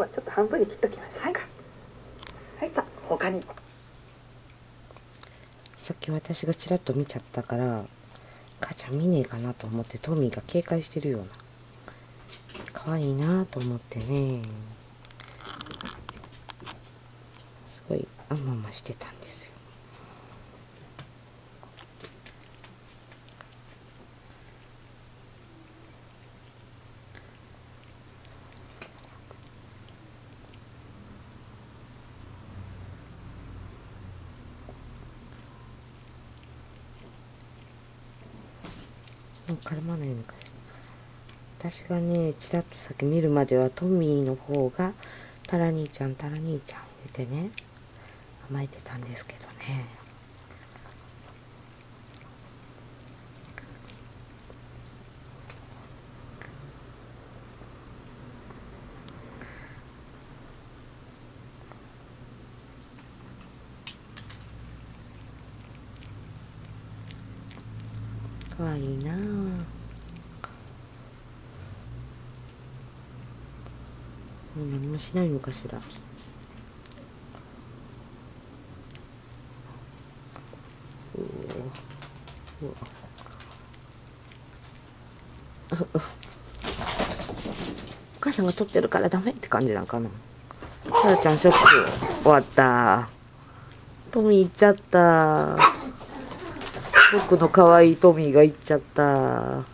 はちょっと半分に切っときましょうか。はい。はい。さあ他に。さっき私がちらっと見ちゃったから母ちゃん見ねえかなと思ってトミーが警戒してるような。可愛いなと思ってね。すごいあんまましてたんです絡まないのか私がねちらっと先見るまではトミーの方がタラ兄ちゃんタラ兄ちゃん言ってね甘えてたんですけどね。かわいいな。もう何もしないのかしら。おおうお母さんが撮ってるからダメって感じなんかな。さらちゃんショック終わった。トミー行っちゃった。僕の可愛いトミーが行っちゃった。